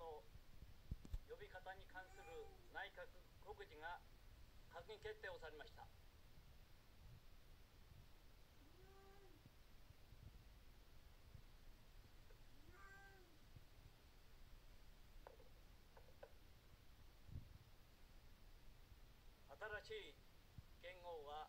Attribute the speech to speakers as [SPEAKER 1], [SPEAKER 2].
[SPEAKER 1] の呼び方に関する内閣告示が閣議決定をされました。新しい元号は